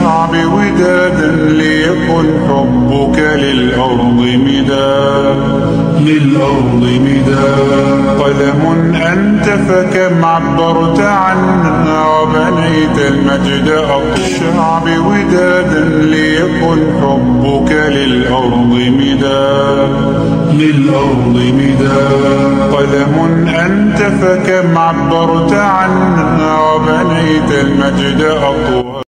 الشعب ودادا ليكن حبك للأرض مداد للأرض مداد قلم أنت فكم عبرت عنها وبنيت المجد الشعب ودادا ليكن حبك للأرض مداد للأرض مداد قلم أنت فكم عبرت عنها وبنيت المجد أطوال